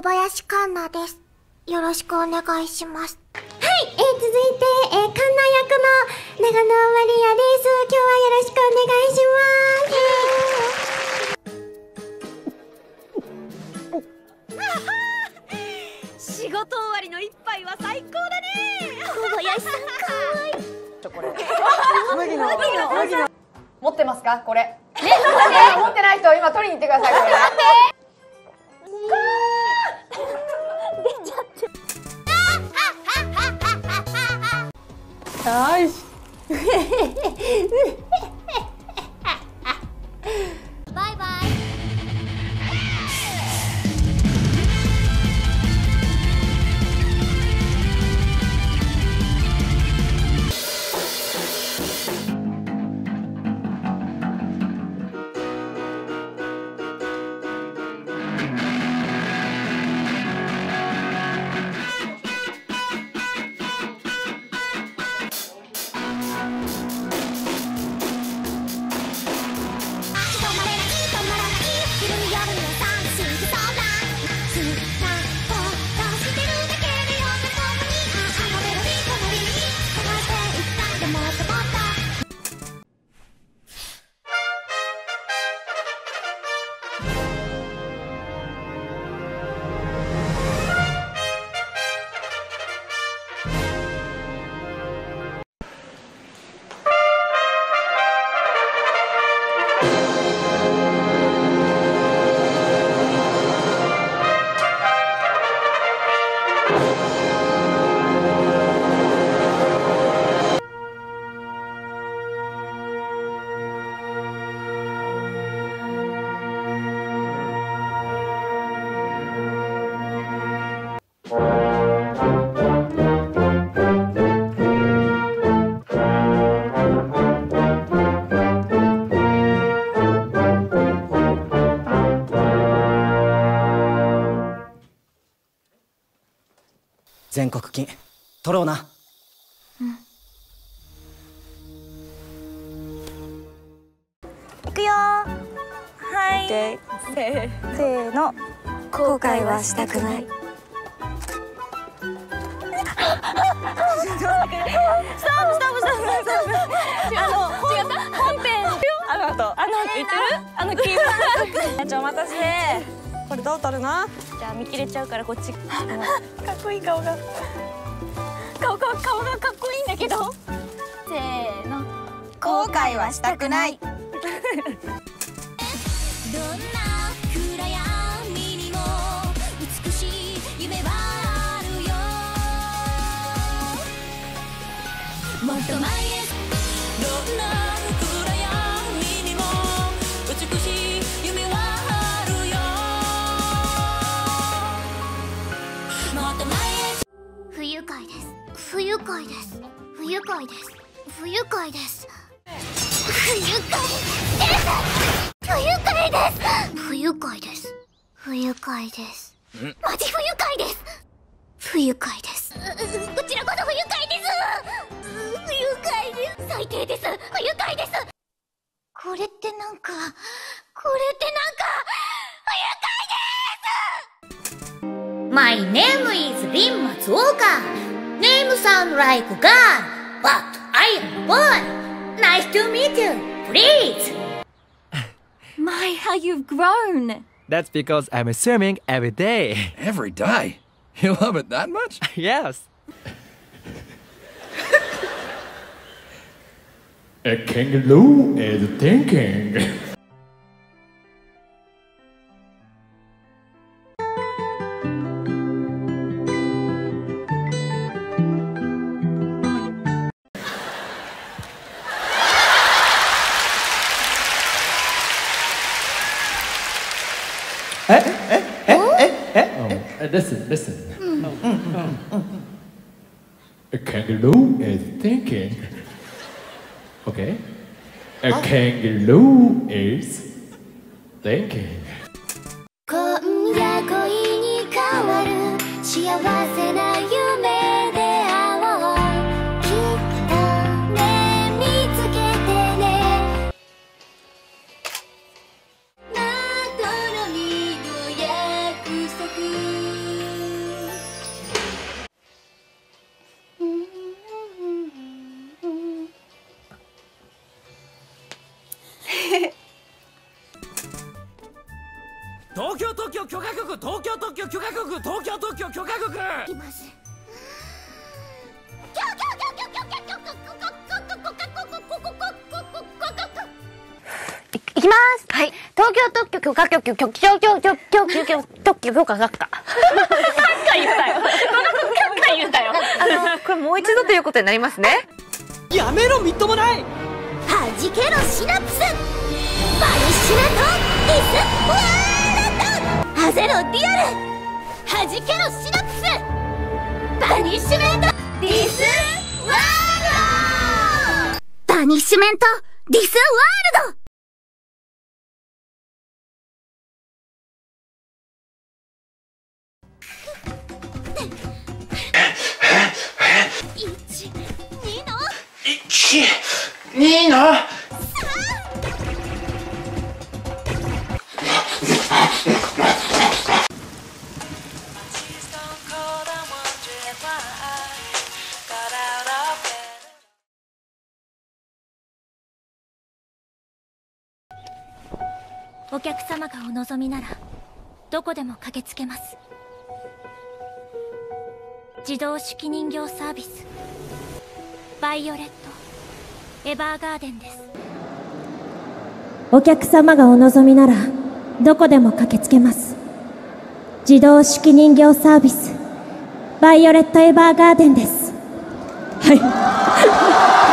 小林環奈です。よろしくお願いします。はい、えー、続いて、えー、カンナ役の長野マリアです。今日はよろしくお願いします。仕事終わりの一杯は最高だね小林さんかわいい。これ麦の麦の麦の持ってますか？これね持ってない人今取りに行ってくださいこれ gosh. 全国金。取ろうな。いくよ。はい。せーの。後悔はしたくない。ストップストップストップストップあの本本編あの後あの言ってるあのキーワードちょお待たせこれどう取るのじゃあ見切れちゃうからこっち。かっこいい顔が。顔顔顔がかっこいいんだけど。せーの。後悔はしたくない。どんな暗闇にも美しい夢はあるよ。もっと前快です。不愉快です。不愉快です。不愉快です。不愉快です。不愉快です。不愉快です。マジ不愉快です。不愉快ですこちらこそ不愉快です。不愉快です。最低です。不愉快です。これってなんかこれってなんか不愉快です。My name is Rin Matsuoka. Name sound like a girl, but I am a boy. Nice to meet you. Please. My how you've grown That's because I'm swimming every day. Every day? You love it that much? yes. A kangaroo is thinking. Oh, uh, listen, listen. A kangaroo is thinking. Okay. A kangaroo is thinking. 特許許可局東京特許許可局東京特許許可局いますいきます。はい。東京特許許可局局長局局局局特許許可学科何回言ったよ。何回言ったよ。あのこれもう一度ということになりますねやめろみっともないはじけろシナプスバニッシュメントディスワーハゼロディアルはじけろシナプス vanishment this world vanishment this world 一、二の1、2のお客様がお望みならどこでも駆けつけます。自動手記人形サービス。バイオレット。エヴァーガーデンです。お客様がお望みならどこでも駆けつけます。自動式人形サービス。バイオレットエヴァーガーデンです。はい